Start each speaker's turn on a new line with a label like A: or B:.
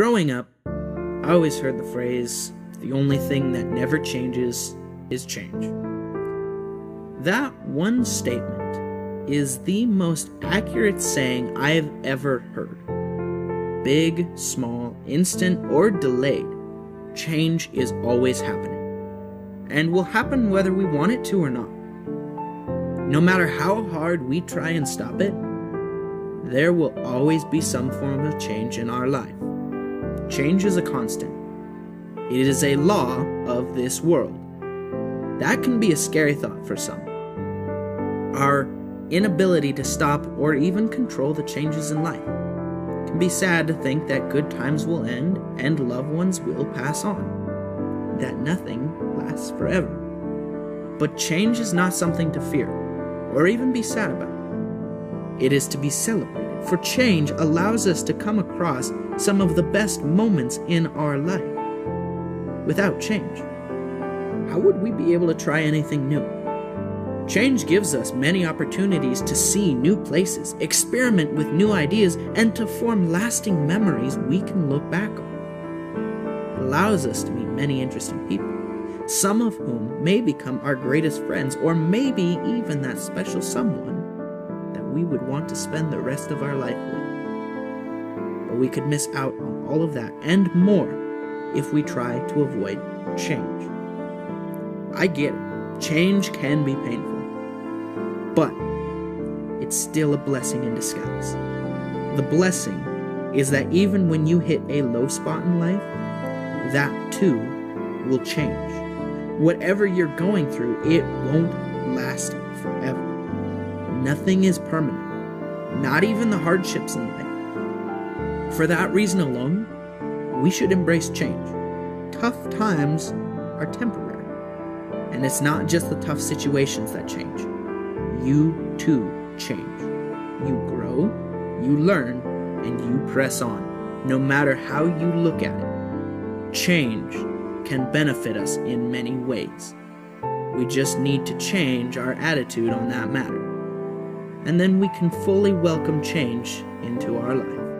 A: Growing up, I always heard the phrase, the only thing that never changes is change. That one statement is the most accurate saying I've ever heard. Big, small, instant, or delayed, change is always happening. And will happen whether we want it to or not. No matter how hard we try and stop it, there will always be some form of change in our life. Change is a constant. It is a law of this world. That can be a scary thought for some. Our inability to stop or even control the changes in life. It can be sad to think that good times will end and loved ones will pass on, that nothing lasts forever. But change is not something to fear or even be sad about. It is to be celebrated, for change allows us to come across some of the best moments in our life. Without change, how would we be able to try anything new? Change gives us many opportunities to see new places, experiment with new ideas, and to form lasting memories we can look back on. It allows us to meet many interesting people, some of whom may become our greatest friends, or maybe even that special someone we would want to spend the rest of our life with. But we could miss out on all of that and more if we try to avoid change. I get it, change can be painful but it's still a blessing in disguise. The blessing is that even when you hit a low spot in life, that too will change. Whatever you're going through, it won't last forever. Nothing is permanent, not even the hardships in life. For that reason alone, we should embrace change. Tough times are temporary, and it's not just the tough situations that change you too change. You grow, you learn, and you press on, no matter how you look at it. Change can benefit us in many ways. We just need to change our attitude on that matter. And then we can fully welcome change into our life.